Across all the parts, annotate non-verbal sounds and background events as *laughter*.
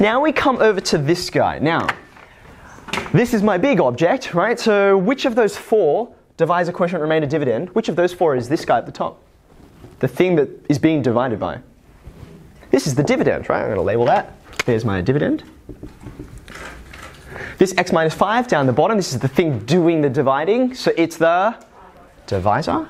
Now we come over to this guy. Now, this is my big object, right? So which of those four divisor quotient remainder dividend? Which of those four is this guy at the top? The thing that is being divided by. This is the dividend, right? I'm going to label that. There's my dividend. This x minus 5 down the bottom, this is the thing doing the dividing, so it's the divisor.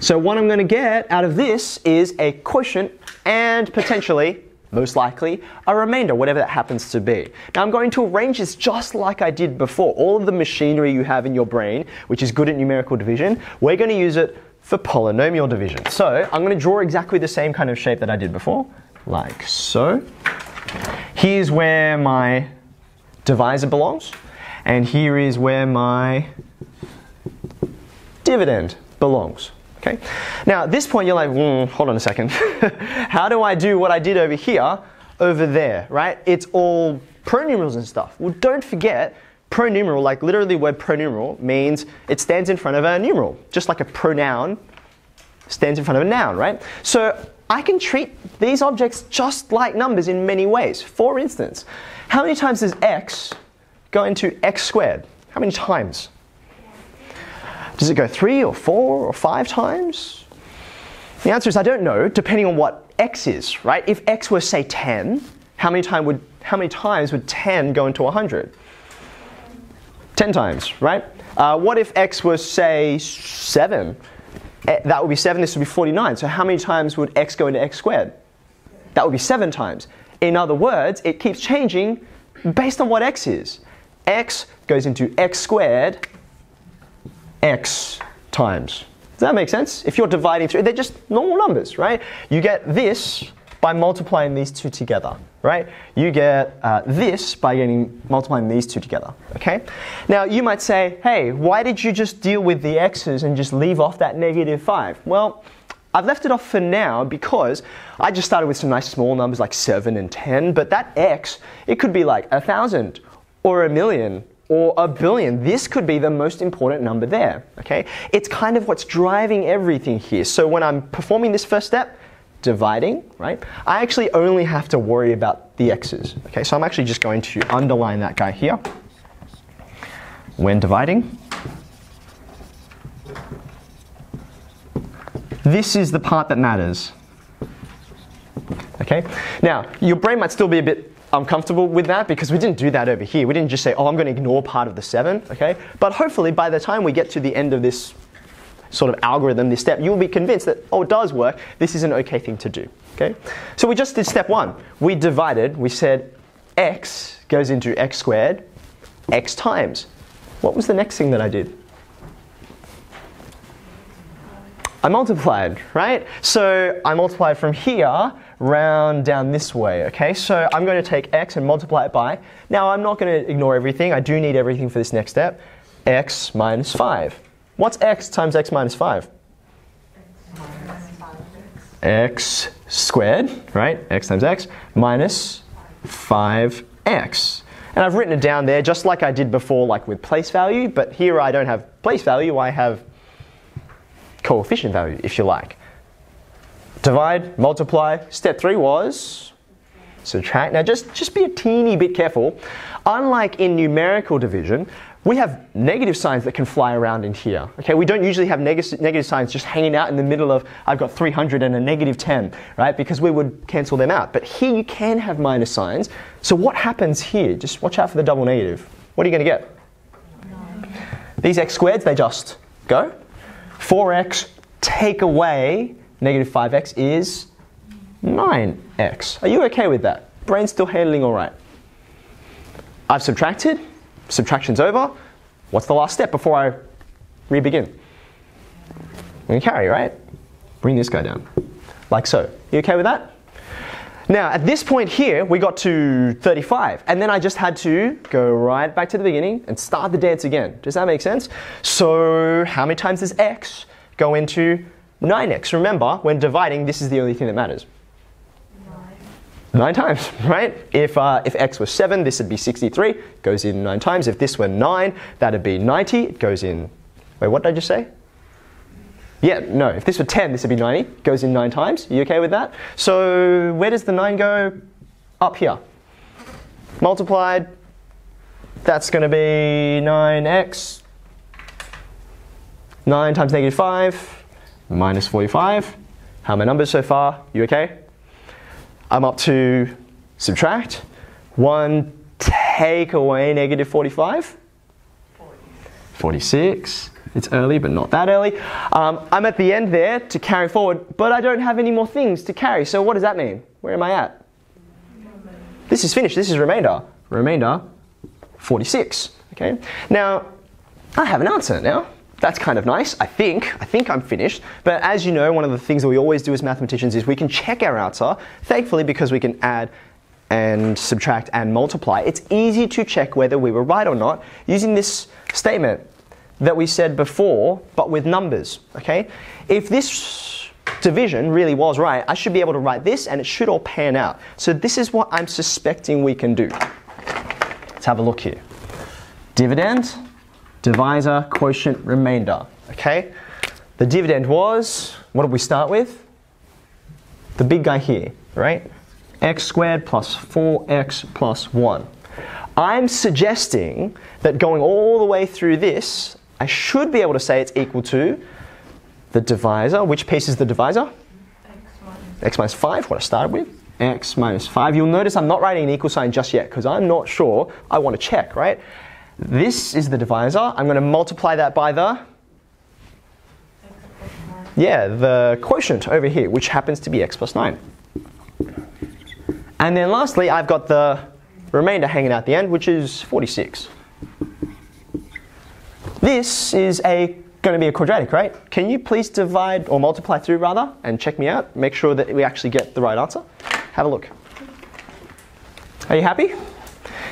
So what I'm going to get out of this is a quotient and potentially, most likely, a remainder, whatever that happens to be. Now I'm going to arrange this just like I did before. All of the machinery you have in your brain, which is good at numerical division, we're going to use it for polynomial division. So I'm going to draw exactly the same kind of shape that I did before, like so. Here's where my divisor belongs, and here is where my dividend belongs. Okay. Now at this point you're like, mm, hold on a second. *laughs* How do I do what I did over here, over there, right? It's all pronumerals and stuff. Well, don't forget pronumeral, like literally word pronumeral means it stands in front of a numeral, just like a pronoun stands in front of a noun, right? So I can treat these objects just like numbers in many ways. For instance, how many times does x go into x squared? How many times? Does it go three or four or five times? The answer is I don't know, depending on what x is, right? If x were say 10, how many, time would, how many times would 10 go into 100? 10 times, right? Uh, what if x was say 7? Eh, that would be 7, this would be 49. So how many times would x go into x squared? That would be 7 times. In other words, it keeps changing based on what x is. x goes into x squared x times. Does that make sense? If you're dividing through, they're just normal numbers, right? You get this by multiplying these two together, right? You get uh, this by getting multiplying these two together, okay? Now you might say, hey, why did you just deal with the x's and just leave off that negative 5? Well, I've left it off for now because I just started with some nice small numbers like 7 and 10, but that x, it could be like a thousand or a million or a billion. This could be the most important number there, okay? It's kind of what's driving everything here. So when I'm performing this first step, dividing, right, I actually only have to worry about the x's, okay? So I'm actually just going to underline that guy here. When dividing, this is the part that matters. Okay? Now, your brain might still be a bit I'm comfortable with that because we didn't do that over here. We didn't just say, oh, I'm going to ignore part of the seven, okay? But hopefully by the time we get to the end of this sort of algorithm, this step, you'll be convinced that, oh, it does work. This is an okay thing to do, okay? So we just did step one. We divided, we said x goes into x squared, x times. What was the next thing that I did? I multiplied, right? So I multiplied from here round down this way, okay? So I'm going to take x and multiply it by, now I'm not going to ignore everything, I do need everything for this next step, x minus 5. What's x times x minus 5? x squared, right? x times x minus 5x. And I've written it down there just like I did before, like with place value, but here I don't have place value, I have coefficient value, if you like. Divide, multiply. Step three was subtract. Now just, just be a teeny bit careful. Unlike in numerical division, we have negative signs that can fly around in here. Okay, we don't usually have neg- negative signs just hanging out in the middle of I've got 300 and a negative 10, right? Because we would cancel them out. But here you can have minus signs. So what happens here? Just watch out for the double negative. What are you going to get? These x squareds, they just go. 4x take away negative 5x is 9x. Are you okay with that? Brain still handling all right? I've subtracted. Subtraction's over. What's the last step before I re-begin? We carry, right? Bring this guy down. Like so. You okay with that? Now, at this point here, we got to 35, and then I just had to go right back to the beginning and start the dance again. Does that make sense? So, how many times does x go into 9x? Remember, when dividing, this is the only thing that matters. Nine times, *laughs* right? If, uh, if x was 7, this would be 63, goes in 9 times. If this were 9, that'd be 90, it goes in. Wait, what did I just say? Yeah, no, if this were 10, this would be 90. Goes in 9 times. Are you okay with that? So where does the 9 go? Up here. multiplied, that's going to be 9x. 9 times negative 5 minus 45. How are my numbers so far? You okay? I'm up to subtract. 1 take away negative 45. 46. It's early, but not that early. Um, I'm at the end there to carry forward, but I don't have any more things to carry. So what does that mean? Where am I at? This is finished. This is remainder. Remainder 46. Okay. Now, I have an answer now. That's kind of nice, I think. I think I'm finished. But as you know, one of the things that we always do as mathematicians is we can check our answer. Thankfully, because we can add and subtract and multiply, it's easy to check whether we were right or not using this statement that we said before, but with numbers. Okay? If this division really was right, I should be able to write this and it should all pan out. So this is what I'm suspecting we can do. Let's have a look here. Dividend, divisor, quotient, remainder. Okay? The dividend was, what did we start with? The big guy here, right? x squared plus 4x plus 1. I'm suggesting that going all the way through this, I should be able to say it's equal to the divisor. Which piece is the divisor? x minus 5, what I started with. x minus 5. You'll notice I'm not writing an equal sign just yet because I'm not sure. I want to check, right? This is the divisor. I'm going to multiply that by the yeah, the quotient over here, which happens to be x plus 9. And then lastly, I've got the remainder hanging out the end, which is 46. This is a going to be a quadratic, right? Can you please divide or multiply through rather and check me out? Make sure that we actually get the right answer. Have a look. Are you happy?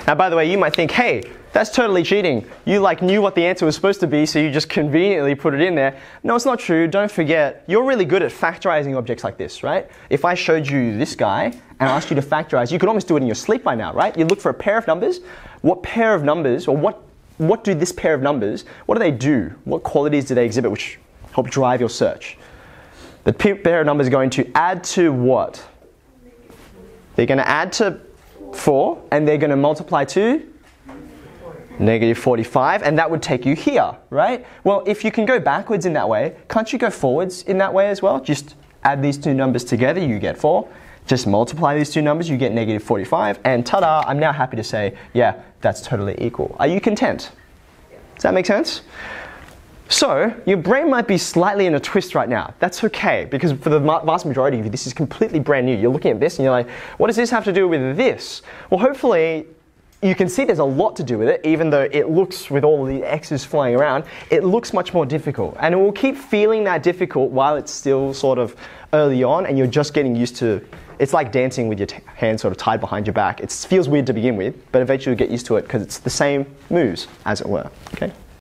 Now, by the way, you might think, hey, that's totally cheating. You like knew what the answer was supposed to be, so you just conveniently put it in there. No, it's not true. Don't forget, you're really good at factorizing objects like this, right? If I showed you this guy and asked you to factorize, you could almost do it in your sleep by now, right? You look for a pair of numbers. What pair of numbers, or what what do this pair of numbers, what do they do? What qualities do they exhibit which help drive your search? The pair of numbers are going to add to what? They're going to add to 4 and they're going to multiply to negative 45 and that would take you here, right? Well, if you can go backwards in that way, can't you go forwards in that way as well? Just add these two numbers together, you get 4. Just multiply these two numbers, you get negative 45, and ta-da, I'm now happy to say, yeah, that's totally equal. Are you content? Does that make sense? So, your brain might be slightly in a twist right now. That's okay, because for the vast majority of you, this is completely brand new. You're looking at this and you're like, what does this have to do with this? Well, hopefully, you can see there's a lot to do with it, even though it looks, with all the X's flying around, it looks much more difficult. And it will keep feeling that difficult while it's still sort of early on and you're just getting used to it's like dancing with your hands sort of tied behind your back. It feels weird to begin with, but eventually you get used to it because it's the same moves, as it were. Okay?